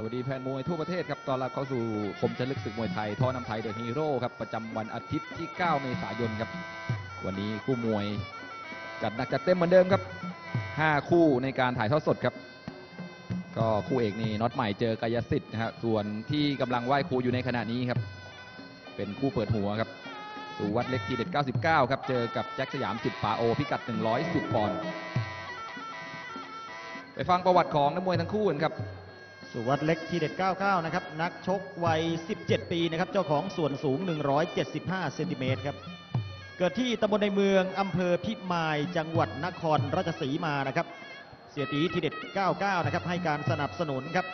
สวัสดีแฟนมวยทั่วประเทศครับต้อนรับเข้าสู่คมชัดลึกศึกมวยไทยท่อน้ำไทย The Hero ครับประจำวันอาทิตย์ที่ 9 เมษายนครับ วันนี้คู่มวยจัดหนักจัดเต็มเหมือนเดิมครับ 5 คู่ในการถ่ายทอดสดครับ ก็คู่เอกนี่น็อตใหม่เจอกายสิทธิ์นะฮะส่วนที่กำลังไหว้ครูอยู่ในขณะนี้ครับ เป็นคู่เปิดหัวครับสุวัตเล็กทีเด็ด 99 ครับ เจอกับแจ็คสยามสิทธิ์ปาโอพิกัด 110 ปอนด์ไปฟังประวัติของนักมวยทั้งคู่กันครับ สุวัสดิ์เล็กทีเด็ด 99 นะครับ นักชกวัย 17 ปีนะครับ เจ้าของส่วนสูง 175 เซนติเมตรครับ เกิดที่ตำบลในเมืองอำเภอพิมาย จังหวัดนครราชสีมานะครับ เสียตีทีเด็ด 99 นะครับ ให้การสนับสนุนครับ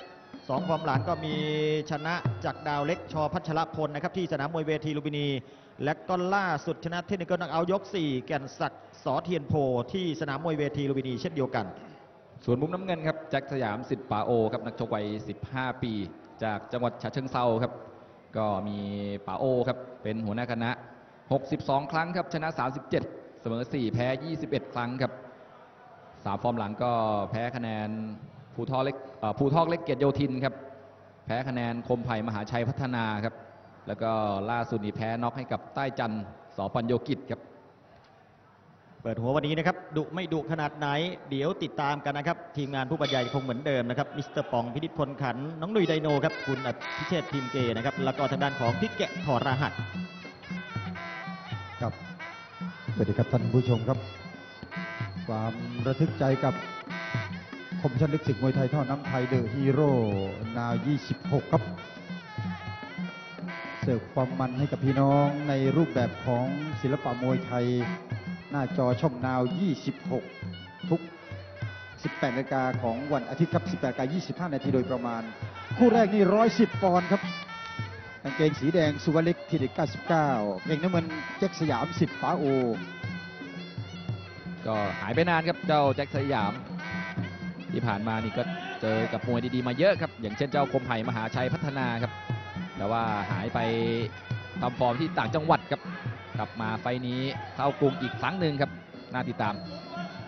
สองความหลังก็มีชนะจากดาวเล็กชอพัชรพลนะครับที่สนามมวยเวทีลุมพินี และก็ล่าสุดชนะเทคนิคนักเอายก 4 แก่นศักดิ์สอเทียนโพที่สนามมวยเวทีลุมพินีเช่นเดียวกัน ส่วนมุมน้ำเงินครับแจ็คสยามสิทธิ์ปาโอครับนักชกวัย 15 ปี จากจังหวัดฉะเชิงเซาครับ ก็มีปาโอครับเป็นหัวหน้าคณะ 62 ครั้งครับชนะ 37 เสมอ 4 แพ้ 21 ครั้งครับสามฟอร์มหลังก็แพ้คะแนนภูทอกเล็กเอ่อภูทอกเล็กเกียรติโยธินครับแพ้คะแนนคมไผ่มหาชัยพัฒนาครับ แล้วก็ล่าสุดนี่แพ้น็อกให้กับใต้จันทร์สอปัญโยกิจครับ เปิดหัววันนี้นะครับดุไม่ดุขนาดไหน เดี๋ยวติดตามกันนะครับ ทีมงานผู้บรรยายคงเหมือนเดิมนะครับมิสเตอร์ปองพินิจพลขัน น้องหนุ่ยไดโนครับคุณอภิเชษฐ์พิมเกนะครับแล้วก็ทางด้านของพี่แกะถอดรหัสครับสวัสดีครับท่านผู้ชมครับ ความระทึกใจกับคมชัดลึกศึกมวยไทยท่อน้ำไทย The Heroนาว 26 ครับเสิร์ฟความมันให้กับพี่น้องในรูปแบบของศิลปะมวยไทย หน้าจอช่องนาว 26 ทุก 18นาฬิกาของวันอาทิตย์ครับ 18นาฬิกา25 นาทีโดยประมาณ คู่แรกนี่ 110 ปอนด์ครับกางเกงสีแดงสุวรรณเล็กทีเด็ด99เกงน้ำเงินแจ็คสยามสิทธิ์ฟ้าโอ ก็หายไปนานครับเจ้าแจ็คสยาม ที่ผ่านมานี่ก็เจอกับมวยดีๆ มาเยอะครับ อย่างเช่นเจ้าคมไผ่มหาชัยพัฒนาครับ แต่ว่าหายไปทำฟอร์มที่ต่างจังหวัดครับ กลับมาไฟนี้เข้ากรุงอีกครั้งหนึ่งครับน่าติดตาม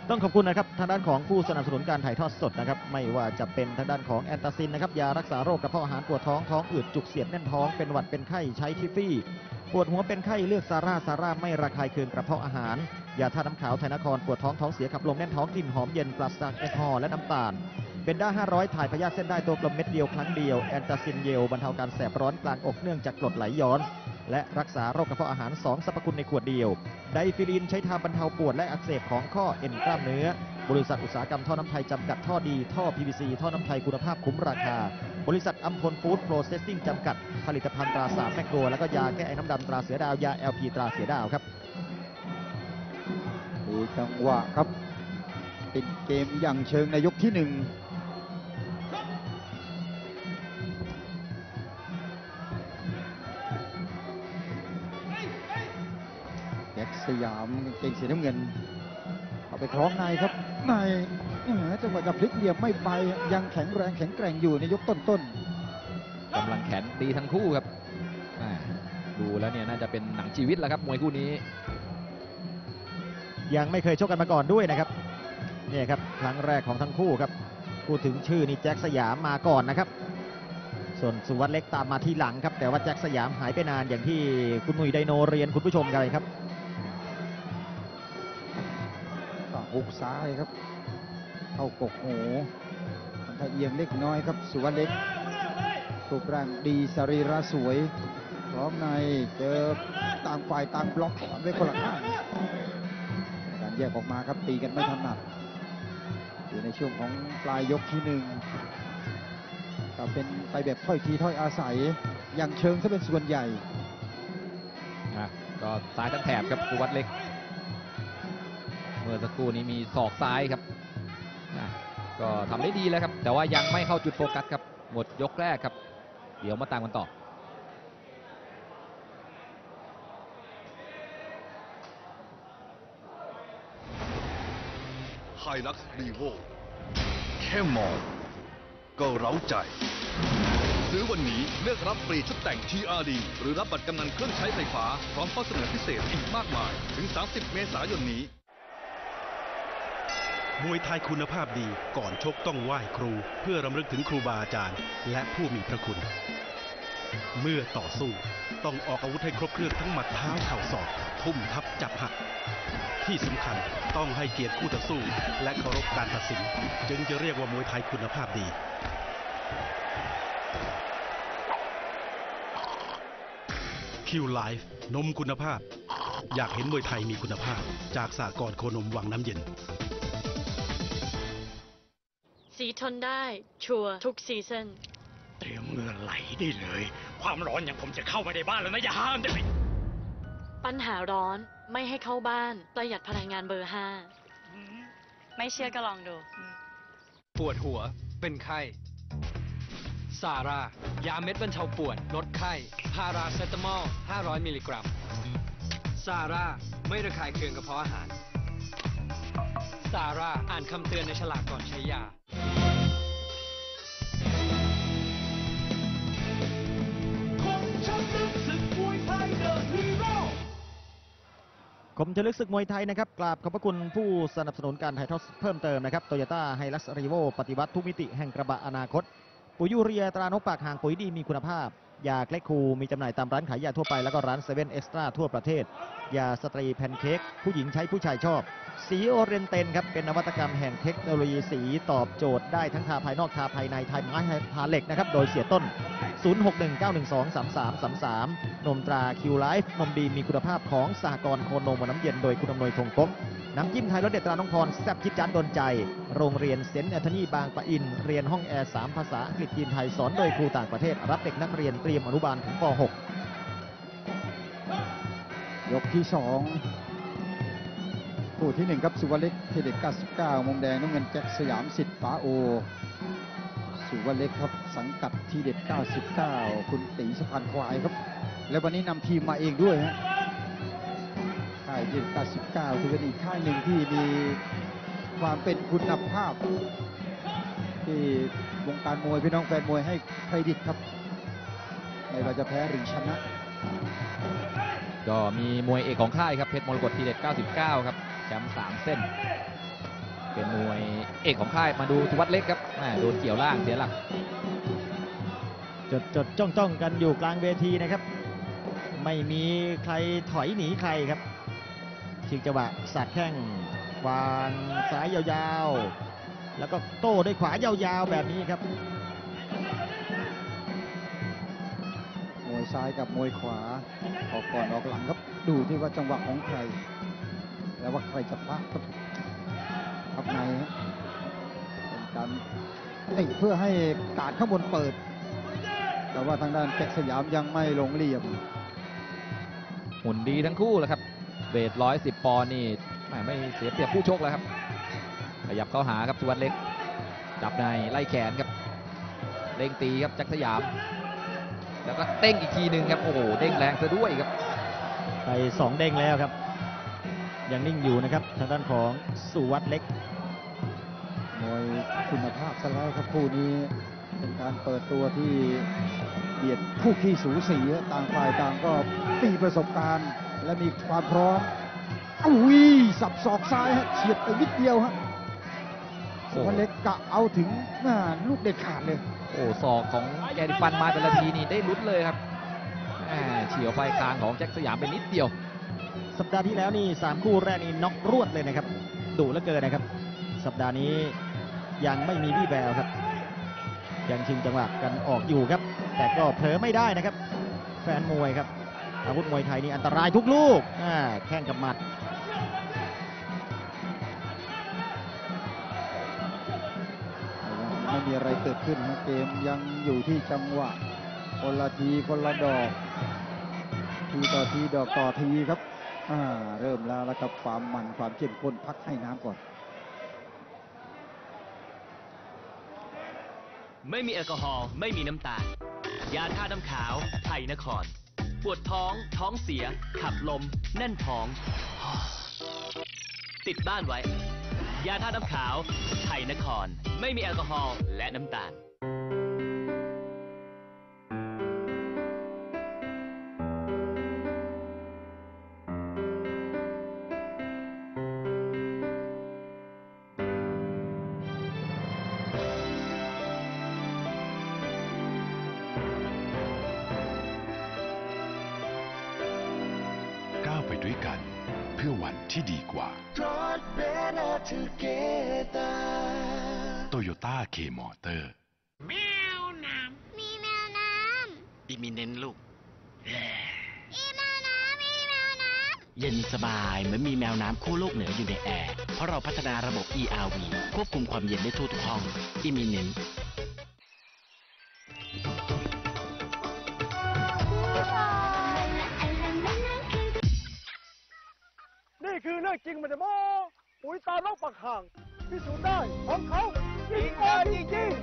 ต้องขอบคุณนะครับทางด้านของผู้สนับสนุนการถ่ายทอดสดนะครับไม่ว่าจะเป็นทางด้านของแอนตาซินนะครับยารักษาโรคกระเพาะอาหารปวดท้องท้องอืดจุกเสียดแน่นท้องเป็นหวัดเป็นไข้ใช้ทิฟฟี่ปวดหัวเป็นไข้เลือกซาร่าซาร่าไม่ระคายเคืองกระเพาะอาหารยาธาตุน้ำขาวไทยนครปวดท้องท้องเสียขับลมแน่นท้องกลิ่นหอมเย็นปราศจากแอลกอฮอล์และน้ำตาลเบนด้า500 ถ่ายพยาธิเส้นด้ายตัวกลมเม็ดเดียวครั้งเดียวแอนตาซิลเยลบรรเทาการแสบร้อนกลางอกเนื่องจากกรดไหลย้อน และรักษาโรคกระเพาะอาหาร 2สรรพคุณในขวดเดียว ไดฟิลินใช้ทาบรรเทาปวดและอักเสบของข้อเอ็นกล้ามเนื้อ บริษัทอุตสาหกรรมท่อน้ำไทยจำกัดท่อดี ท่อ PVC ท่อน้ำไทยคุณภาพคุ้มราคา บริษัทอำพลฟู้ดส์โปรเซสซิ่งจำกัด ผลิตภัณฑ์ตราสามแม่ครัวแล้วก็ยาแก้ไอน้ำดำตราเสือดาวยา LP ตราเสือดาวครับมีจังหวะครับปิดเกมอย่างเชิงในยกที่หนึ่ง แจ็คสยามกางเกงสีน้ำเงิน เอาไปคล้องในครับในแหมจังหวะจะพลิกเหลี่ยมไม่ไปยังแข็งแรงแข็งแกร่งอยู่ในยกต้นกำลังแขนดีทั้งคู่ครับอ่าดูแล้วเนี่ยน่าจะเป็นหนังชีวิตแล้วครับมวยคู่นี้ ยังไม่เคยชกกันมาก่อนด้วยนะครับเนี่ยครับครั้งแรกของทั้งคู่ครับพูดถึงชื่อนี่แจ็คสยามมาก่อนนะครับ ส่วนสุวัสด์เล็กตามมาทีหลังครับ แต่ว่าแจ็คสยามหายไปนานอย่างที่คุณหนุ่ยไดโนเรียนคุณผู้ชมกันเลยครับ หุกซ้ายครับ เข้ากกหูมันถ้าเอียงเล็กน้อยครับ สุวรรณเล็กรูปร่างดีสรีระสวย พร้อมในเจอต่างฝ่ายต่างบล็อกไว้คนละข้างการแยกออกมาครับตีกันไม่ถนัดอยู่ในช่วงของปลายยกที่หนึ่งก็เป็นไปแบบถ้อยทีถ้อยอาศัยอย่างเชิงซะเป็นส่วนใหญ่อะก็ซ้ายทั้งแถบครับสุวัสด์เล็ก เมื่อสักครู่นี้มีศอกซ้ายครับก็ทำได้ดีแล้วครับ แต่ว่ายังไม่เข้าจุดโฟกัสครับ หมดยกแรกครับ เดี๋ยวมาตามกันต่อไฮลักซ์รีโวแค่มองก็เร้าใจ ซื้อวันนี้เลือกรับฟรีชุดแต่ง TRD หรือรับบัตรกำนัลเครื่องใช้ไฟฟ้า พร้อมข้อเสนอพิเศษอีกมากมาย ถึง 30 เมษายนนี้ มวยไทยคุณภาพดีก่อนชกต้องไหว้ครู เพื่อรำลึกถึงครูบาอาจารย์ และผู้มีพระคุณ เมื่อต่อสู้ต้องออกอาวุธให้ครบเครื่องทั้งหมัดเท้าเข่าศอกทุ่มทับจับหัก ที่สำคัญต้องให้เกียรติคู่ต่อสู้ และเคารพการตัดสิน จึงจะเรียกว่ามวยไทยคุณภาพดีคิวไลฟ์นมคุณภาพ อยากเห็นมวยไทยมีคุณภาพ จากสหกรณ์โคนมวังน้ำเย็น สีทนได้ sure ทุก seasonเตรียมเหงื่อไหลได้เลย ความร้อนอย่างผมจะเข้ามาในบ้านแล้วนะ อย่าห้ามได้ไหมปัญหาร้อนไม่ให้เข้าบ้าน ประหยัดพลังงานเบอร์ไม่เชื่อก็ลองดู ปวดหัว เป็นไข้ซาร่ายาเม็ดบรรเทาปวด ลดไข้ พาราเซตามอล 500 มิลลิกรัมซาร่า ไม่ระคายเคืองกระเพาะอาหารซาร่า อ่านคำเตือนในฉลากก่อนใช้ยา คมชัดลึกศึกมวยไทยนะครับกราบขอบพระคุณผู้สนับสนุนการถ่ายทอดเพิ่มเติมนะครับโตโยต้าไฮลักซ์รีโวปฏิวัติทุกมิติแห่งกระบะอนาคต ปุ๋ยยูเรียตรานกปากห่างปุ๋ยดีมีคุณภาพ ยาเกล็กคูมีจำหน่ายตามร้านขายยาทั่วไปแล้วก็ร้านเซเว่นเอ็กซ์ตร้าทั่วประเทศ ยาสตรีแพนเค้กผู้หญิงใช้ผู้ชายชอบ สีโอเรนเตนครับเป็นนวัตกรรมแห่งเทคโนโลยีสีตอบโจทย์ได้ทั้งทาภายนอกทาภายในทาไม้ทาเหล็กนะครับโดยเสียต้น 0619123333 นมตราคิวไลฟ์นมดีมีคุณภาพของสหกรณ์โคนมนน้ำเย็นโดยคุณอำนวยทงกบ น้ำจิ้มไทยรสเด็ดตราน้องพรแซ่บจิตจานโดนใจ โรงเรียนเซนต์แอนโทนีบางปะอิน เรียนห้องแอร์3ภาษาอังกฤษจีนไทยสอนโดยครูต่างประเทศ รับเด็กนักเรียนเตรียมอนุบาลถึงป .6 ยกที่สองคู่ที่หนึ่งครับสุวรรณเล็กทีเด็ด99มุมแดงน้ำเงินแจ็คสยามสิทธิ์ป๋าโอ สุวรรณเล็กครับสังกัดทีเด็ด 99 คุณตีสะพานควายครับ และวันนี้นำทีมมาเองด้วยฮะายทีเด็ด99คือเป็นอีกค่ายหนึ่งที่มีความเป็นคุณภาพ ที่วงการมวยพี่น้องแฟนมวยให้เครดิตครับไม่ว่าจะแพ้หรือชนะ ก็มีมวยเอกของค่ายครับเพชรมรกตทีเด็ด 99 ครับแชมป์3เส้น เป็นมวยเอกของค่ายมาดูสุวัสด์เล็กครับแหม่โดนเกี่ยวล่างเสียหลักจดจดจ้องจ้องกันอยู่กลางเวทีนะครับ ไม่มีใครถอยหนีใครครับ ชิงจังหวะสาดแข้งวางซ้ายยาวๆ แล้วก็โต้ด้วยขวายาวๆ แบบนี้ครับ มวยซ้ายกับมวยขวา ออกก่อนออกหลังครับ ดูที่ว่าจังหวะของใคร แล้วว่าใครจะพลาดครับทับในฮะเป็นการเตะเพื่อให้การข้างบนเปิด แต่ว่าทางด้านแจ็คสยามยังไม่ลงเหลี่ยม หุ่นดีทั้งคู่แหละครับ เวท110ปอนด์นี่แหม่ไม่เสียเปรียบผู้ชกแล้วครับ ขยับเข้าหาครับสุวัสด์เล็ก จับในไล่แขนครับเด้งตีครับแจ็คสยาม แล้วก็เต้งอีกทีหนึ่งครับ โอ้โห เด้งแรงซะด้วยครับ ไปสองเด้งแล้วครับ ยังนิ่งอยู่นะครับ ทางด้านของสุวัสด์เล็กมวยคุณภาพซะแล้วครับคู่นี้เป็นการเปิดตัวที่เบียดคู่ขี้สูสีฮะต่างฝ่ายต่างก็มีประสบการณ์ และมีความพร้อมอุ้ยสับศอกซ้ายฮะเฉียดไปนิดเดียวฮะโอ้สุวรรณเล็กกะเอาถึงหน้าลูกเด็ดขาดเลย โอ้ศอกของแกดิฟันมาแต่ละทีนี่ได้ลุ้นเลยครับแหม่เฉียวไฟกลางของแจ็คสยามไปนิดเดียว สัปดาห์ที่แล้วนี่สามคู่แรกนี่น็อกรวดเลยนะครับดุเหลือเกินนะครับ สัปดาห์นี้ยังไม่มีวี่แววครับ ยังชิงจังหวะกันออกอยู่ครับ แต่ก็เผลอไม่ได้นะครับ แฟนมวยครับ อาวุธมวยไทยนี่อันตรายทุกลูกอ่าแข้งกับหมัดไม่มีอะไรเกิดขึ้นนะเกมยังอยู่ที่จังหวะ คนละทีคนละดอก ทีต่อทีดอกต่อทีครับอ่าเริ่มแล้วแล้วกับความมันความเข้มข้นพักให้น้ำก่อนไม่มีแอลกอฮอล์ไม่มีน้ำตาล ยาท่าน้ำขาว ไทยนคร ปวดท้อง ท้องเสีย ขับลม แน่นท้อง ติดบ้านไว้ ยาท่าน้ำขาว ไทยนคร ไม่มีแอลกอฮอล์และน้ำตาล โตโยต้าเคมอเตอร์มีแมวน้อิมิเนนลูกำอีแมวน้ำอีแมวน้เย็นสบายเหมือนมีแมวน้ำคู่โลกเหนืออยู่ในแอร์ เพราะเราพัฒนาระบบ ERV ควบคุมความเย็นได้ทั่วทุกห้องอิมิเนนนี่คือเรื่องจริงมันจะโม ปุ๋ยตาลกปักห่างพิสูจน์ได้ของเขาจริงเองจริงๆ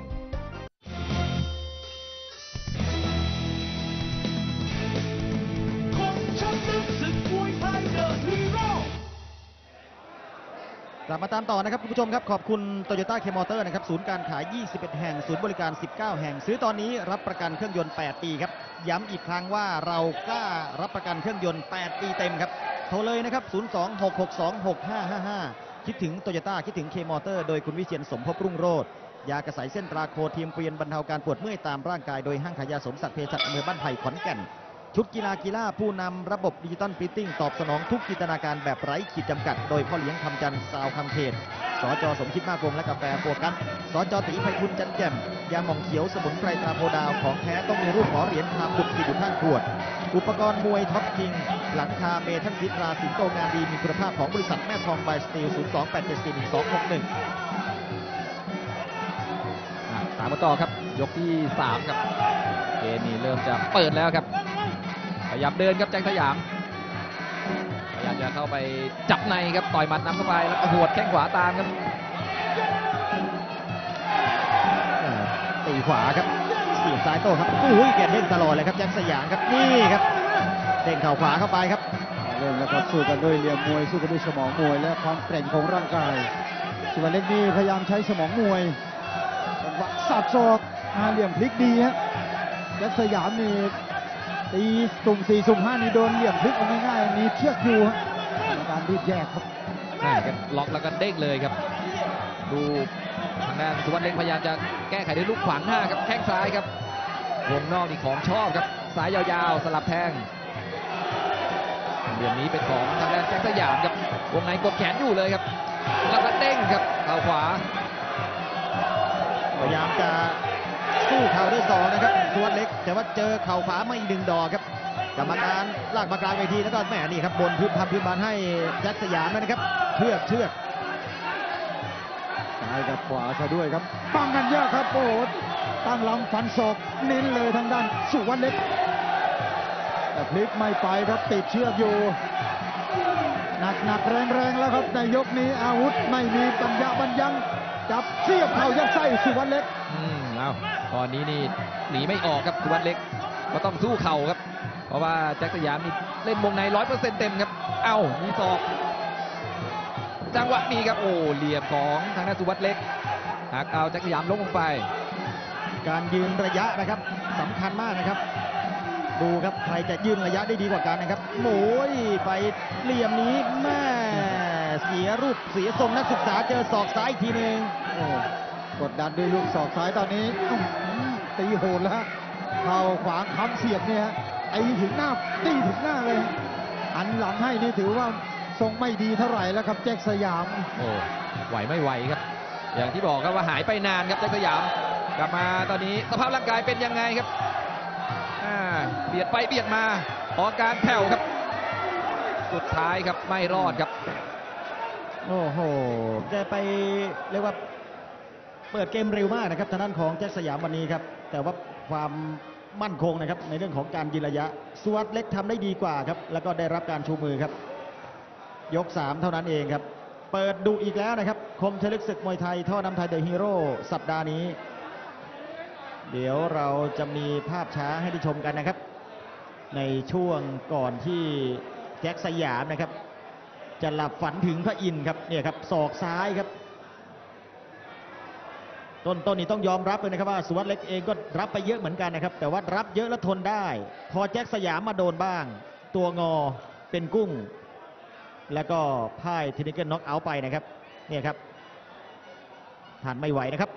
กลับมาตามต่อนะครับคุณผู้ชมครับ ขอบคุณ Toyota k m o t o r นะครับศูนย์การขาย 21 แห่ง ศูนย์บริการ 19 แห่ง ซื้อตอนนี้รับประกันเครื่องยนต์ 8 ปีครับ ย้ำอีกครั้งว่าเรากล้ารับประกันเครื่องยนต์ 8 ปีเต็มครับ โทรเลยนะครับ 026626555 คิดถึงโตโยต้าคิดถึงเคมอเตอร์โดยคุณวิเชียนสมภพรุ่งโรจน์ยากระสายเส้นตราโคทีมเปลี่ยนบรรเทาการปวดเมื่อยตามร่างกายโดยห้างขายยาสมศักดิ์เภสัชอำเภอบ้านไผ่ขอนแก่น ชุดกีฬากีฬาผู้นำระบบ digital printing ตอบสนองทุกจินตนาการแบบไร้ขีดจำกัด โดยพ่อเลี้ยงคำจันทร์สาวคำเขตสจสมคิดมากวงและกาแฟโฟกัสสจตีไพคุณจันแจ่มยาหม่องเขียวสมุนไพรตาโพดาวของแท้ต้องมีรูปหมอเหรียญคำบุกติดอยู่ข้างขวด อุปกรณ์มวยท็อปคิง หลังคาเมทัลซิตราสิงโตงานดีมีคุณภาพของบริษัทเมทัลไบสตีล 028741261อะตามมาต่อครับ ยกที่ 3 ครับเกมนี้เริ่มจะเปิดแล้วครับ ยายามเดินครับแจ็คสยามพยายามจะเข้าไปจับในครับต่อยหมัดนำเข้าไปแล้วก็หวดแข้งขวาตามครับอ่าตีขวาครับเสียบซ้ายโต้ครับอุ้ยแกเด้งตลอดเลยครับแจ็คสยามครับนี่ครับเด้งเข่าขวาเข้าไปครับเริ่มแล้วก็สู้กันด้วยเหลี่ยมมวยสู้กันด้วยสมองมวย และความแกร่งของร่างกายสุวรรณเล็กนี่พยายามใช้สมองมวยจังหวะสับศอกหาเหลี่ยมพลิกดีฮะยักษ์สยามนี่ ตีสุ่มสี่สุ่มห้านี่โดนเหลี่ยมพลิกเอาง่ายๆมีเชือกอยู่ฮะกรรมการรีบแยกครับแม่ครับล็อกแล้วก็เด้งเลยครับ ดูทางด้านสุวรรณเล็กพยายามจะแก้ไขด้วยลูกขวางหน้าครับแข้งซ้ายครับวงนอกนี่ของชอบครับซ้ายยาวๆ สลับแทงเหลี่ยมนี้เป็นของทางด้านแจ็คสยามครับวงในกดแขนอยู่เลยครับแล้วก็เด้งครับเข่าขวาพยายามจะ สู้เข่าด้วยศอกนะครับสุวรรณเล็ก แต่ว่าเจอเข่าขวาไม่ดึงดอกครับกรรมการลากมากลางเวทีแล้วก็แหมนี่ครับบนพื้นทำพื้นบานให้แจ็คสยามนะครับเชือกเชือกซ้ายกับขวาซะด้วยครับปังกันเยอะครับโอ้โหตั้งลำฟันศอกเน้นเลยทางด้านสุวรรณเล็กแต่พลิกไม่ไปครับติดเชือกอยู่หนักหนักแรงแรงๆแล้วครับในยกนี้อาวุธไม่มีปัญญาบรรยังจับเสียบเข่ายัดไส้สุวรรณเล็กอืม เอาตอนนี้นี่หนีไม่ออกครับสุวรรณเล็ก ก็ต้องสู้เข่าครับ เพราะว่าแจ็คสยามนี่เล่นวงในร้อยเปอร์เซ็นต์เต็มครับ เอ้ามีศอก จังหวะนี้ครับโอ้เหลี่ยมของทางด้านสุวัสด์เล็กหักเอาแจ็คสยามล้มลงไป การยืนระยะนะครับสำคัญมากนะครับ ดูครับใครจะยืนระยะได้ดีกว่ากันนะครับโอ้ยไปเหลี่ยมนี้แม่เสียรูปเสียทรงนักศึกษาเจอศอกซ้ายอีกทีหนึ่งโอ้ กดดันด้วยลูกศอกซ้ายตอนนี้อื้อหือตีโหดแล้วฮะเข่าขวางค้ำเสียบเนี่ยฮะตีถึงหน้าตีถึงหน้าเลยอันหลังให้นี่ถือว่าทรงไม่ดีเท่าไหร่แล้วครับแจ็คสยามโอ้ไหวไม่ไหวครับ อย่างที่บอกครับว่าหายไปนานครับแจ็คสยาม กลับมาตอนนี้สภาพร่างกายเป็นยังไงครับอ่าเบียดไปเบียดมาออกอาการแผ่วครับ สุดท้ายครับไม่รอดครับ โอ้โหแกไปเรียกว่า เปิดเกมเร็วมากนะครับทางด้านของแจ็คสยามวันนี้ครับ แต่ว่าความมั่นคงนะครับในเรื่องของการยืนระยะสุวรรณเล็กทำได้ดีกว่าครับ แล้วก็ได้รับการชูมือครับ ยก 3 เท่านั้นเองครับ เปิดดูอีกแล้วนะครับ คมชัดลึกศึกมวยไทย ท่อน้ำไทยเดอะฮีโร่สัปดาห์นี้ เดี๋ยวเราจะมีภาพช้าให้ได้ชมกันนะครับ ในช่วงก่อนที่แจ็คสยามนะครับ จะหลับฝันถึงพระอินทร์ครับเนี่ยครับศอกซ้ายครับ ต้นต้นนี่ต้องยอมรับเลยนะครับว่าสุวัสดิ์เล็กเองก็รับไปเยอะเหมือนกันนะครับ แต่ว่ารับเยอะแล้วทนได้ พอแจ็คสยามมาโดนบ้าง ตัวงอเป็นกุ้ง แล้วก็พ่าย technical knockout ไปนะครับเนี่ยครับทานไม่ไหวนะครับ